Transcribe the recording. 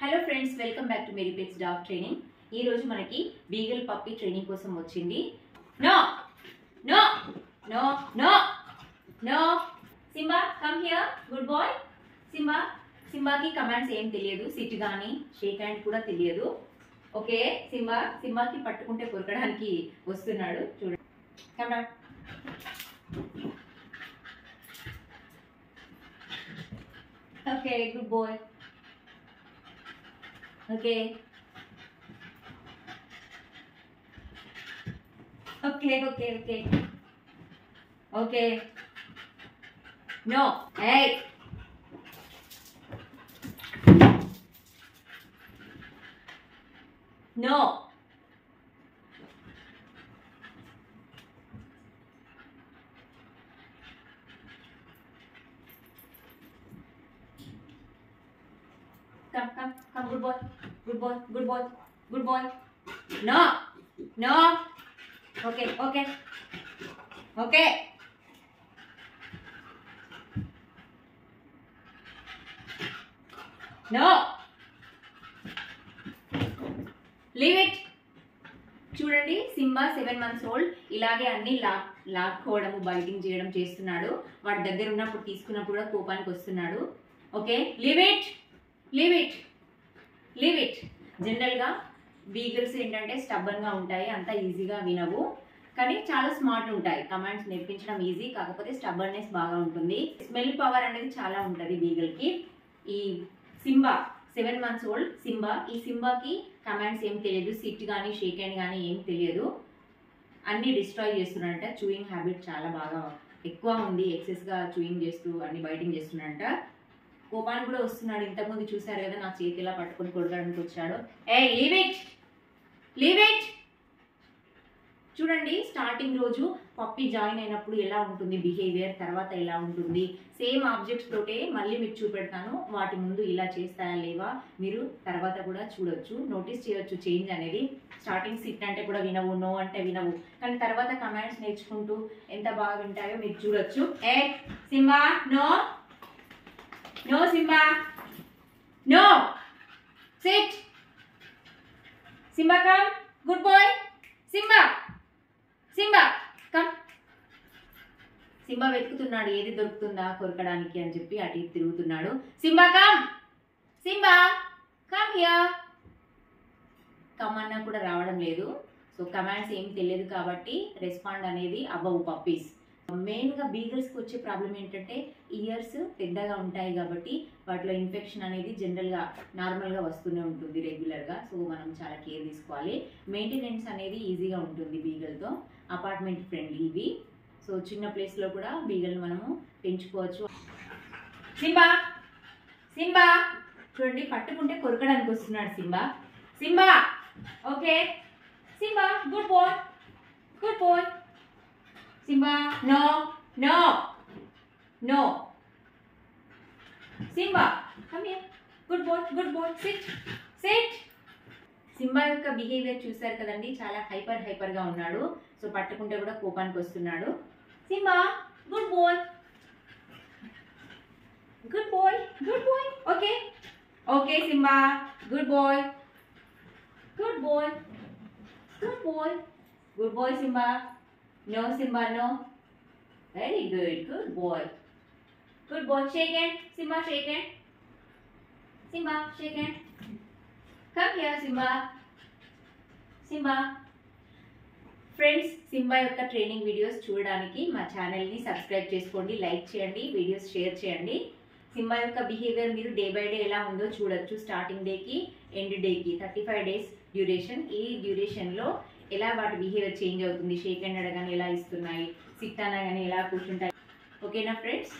Hello friends welcome back to Mary pets dog training ఈ రోజు మనకి బీగల్ పప్పీ ట్రైనింగ్ కోసం వచ్చింది. No no no no no Simba come here good boy Simba సింబాకి commands ఏం తెలియదు. SIT కానీ shake hand కూడా తెలియదు. ఓకే సింబా సింబాకి పట్టుకుంటే కొరకడానికి వస్తున్నాడు. చూడండి. Come okay good boy Okay. Okay, okay, okay. Okay. No. Hey. No. Come, come, good boy. Good boy, good boy, good boy. No, no. Okay, okay. Okay. No. Leave it. చూడండి Simba seven months old ఇలాగే అన్ని lock లాక్కోవడము biting చేయడం చేస్తున్నాడు వాడి దగ్గర ఉన్నప్పుడు తీసుకున్నప్పుడు కూడా కోపానికి వస్తున్నాడు okay leave it leave it leave it జనరల్గా వీగల్స్ ఏంటంటే స్టబ్బన్గా ఉంటాయి అంత ఈజీగా వినవు. కానీ చాలా స్మార్ట్ ఉంటాయి. కమాండ్స్ నేర్పించడం ఈజీ కాకపోతే స్టబ్బర్నెస్ బాగా ఉంటుంది. స్మెల్ పవర్ అనేది చాలా ఉంటుంది బీగల్కి ఈ Simba seven months old Simba ఈ సింబాకి కమాండ్స్ ఏం తెలియదు. సిట్ కానీ షేక్ హ్యాండ్ కానీ ఏం తెలియదు. అన్నీ డిస్ట్రాయ్ చేస్తున్నాడంట చూయింగ్ హ్యాబిట్ చాలా బాగా ఎక్కువ ఉంది. ఎక్సెస్గా చూయింగ్ చేస్తూ అన్ని బైటింగ్ చేస్తున్నాడంట గోపాల్ కూడా వస్తున్నాడు. ఇంతకుముందు చూశారు కదా నా చేతి ఇలా పట్టుకొని కొడడానికి వచ్చాడు. ఏ లీవ్ ఇట్ లీవ్ ఇట్ చూడండి స్టార్టింగ్ రోజు పప్పి జాయిన్ అయినప్పుడు ఎలా ఉంటుంది బిహేవియర్ తర్వాత ఎలా ఉంటుంది? సేమ్ ఆబ్జెక్ట్స్ తోటే మళ్ళీ మీకు చూపెడతాను. వాటి ముందు ఇలా చేస్తాయా లేవా మీరు తర్వాత కూడా చూడొచ్చు. నోటీస్ చేయొచ్చు చేంజ్ అనేది. స్టార్టింగ్ సిట్ అంటే కూడా వినవు నో అంటే వినవు. కానీ తర్వాత కమాండ్స్ నేర్చుకుంటూ ఎంత బాగా వింటాయో మీరు చూడొచ్చు. ఏ Simba no no Simba. No Sit. Simba, come. Good boy Simba. Simba, come Simba వెతుకుతున్నాడు. ఏది దొరుకుతుందా కొరకడానికి అని చెప్పి అటు ఇటు తిరుగుతున్నాడు. Simba come Simba come here come అన్నా కూడా రావడం లేదు. సో కమాండ్స్ ఏం తెలియదు కాబట్టి రెస్పాండ్ అనేది అవ్వవు పప్పీస్ మెయిన్గా బీగల్స్కి వచ్చే ప్రాబ్లం ఏంటంటే ఇయర్స్ పెద్దగా ఉంటాయి కాబట్టి వాటిలో ఇన్ఫెక్షన్ అనేది జనరల్గా నార్మల్గా వస్తూనే ఉంటుంది రెగ్యులర్గా. సో మనం చాలా కేర్ తీసుకోవాలి. మెయింటెనెన్స్ అనేది ఈజీగా ఉంటుంది బీగల్తో. అపార్ట్మెంట్ ఫ్రెండ్లీ ఇవి సో చిన్న ప్లేస్లో కూడా బీగల్ని మనము పెంచుకోవచ్చు. సింబా! సింబా! చూడండి పట్టుకుంటే కొరకడానికి వస్తున్నాడు Simba. Simba! Okay. Simba good boy. Good boy. Simba, no no no Simba, come here. Good boy, good boy. Sit, sit Simba యొక్క బిహేవియర్ చూశారు కదండి చాలా హైపర్ హైపర్గా ఉన్నాడు. సో పట్టుకుంటే కూడా కోపానికి వస్తున్నాడు. Simba good boy good boy good boy okay okay Simba good boy good boy good boy good boy Simba no Simba, no Very good. Good boy. Good boy. Shake hand. Simba, shake hand. Simba, shake hand. Come here, Simba. Simba. Friends Simba యొక్క training videos చూడడానికి మా ఛానల్ని subscribe చేసుకోండి like చేయండి videos share చేయండి Simba యొక్క behaviour మీరు day by day ఎలా ఉందో చూడొచ్చు స్టార్టింగ్ డేకి ఎండ్ డేకి థర్టీ ఫైవ్ డేస్ డ్యూరేషన్ ఈ డ్యూరేషన్లో ఎలా వాటి బిహేవియర్ చేంజ్ అవుతుంది? షేక్ హ్యాండ్ అడగానే ఎలా ఇస్తున్నాయి? సిట్ అనగానే ఎలా కూర్చుంటాయి? ఓకేనా ఫ్రెండ్స్